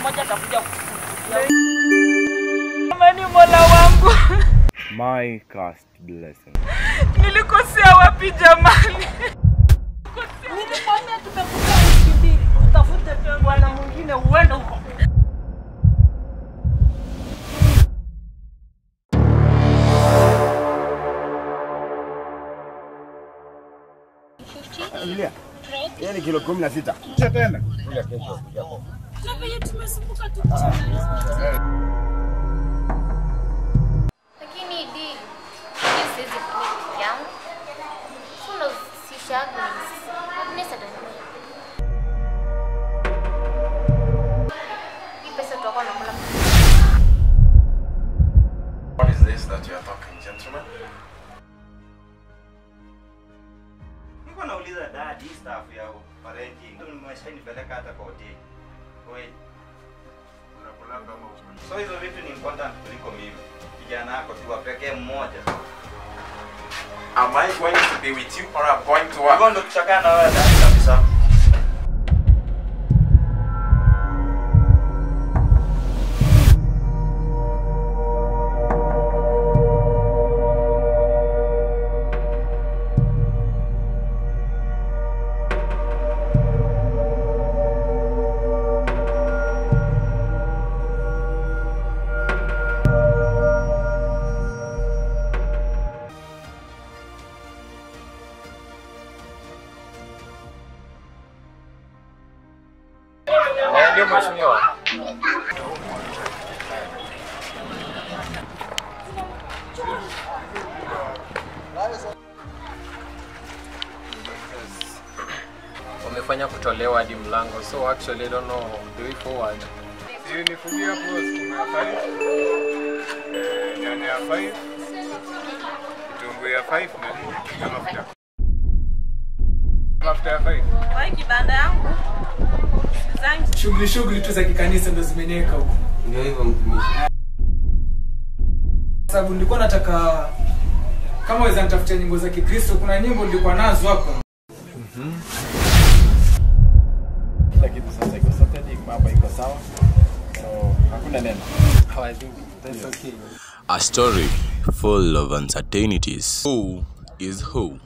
siku moja atakuja. Amani Mola wangu, My cast blessing. nilikosea wapi jamani? Nilikwambia tumekuja wiki mbili, utafute bwana mwingine uende huko. Yaani kilo kumi na sita. Tena. Kuja venye tumesumbuka tu Lakini di siwezi kufanya yangu. Sio sisha Agnes. Agnes. Hii pesa tutakuwa tunakula. What is this that you are talking, gentlemen? Niko nauliza dad, hii staff ya parenting ndio nimeshainipeleka hata kwa hoteli. Ukuli? so hizo vitu ni important kuliko mimi. Kijana yako tu mmoja. Am I going to be with you or I'm going to work? Hivyo ndo tushakaa na wewe kabisa. Ndio mheshimiwa. wamefanya kutolewa hadi mlango so actually I don't know the way forward Unifugia hapo sukuma ya 5. Eh, nyanya ya 5. Kitunguu ya 5 na mafuta. Mafuta ya 5. Kwa kibanda yangu shughuli shughuli tu za kikanisa ndo zimeniweka huko ndio hivyo mtumishi sababu nilikuwa nataka kama weza nitafutia nyimbo za kikristo kuna nyimbo nilikuwa nazo hapa Kila kitu sasa iko sorted, mambo iko sawa. So hakuna neno. how I think that's okay A story full of uncertainties. Who is who?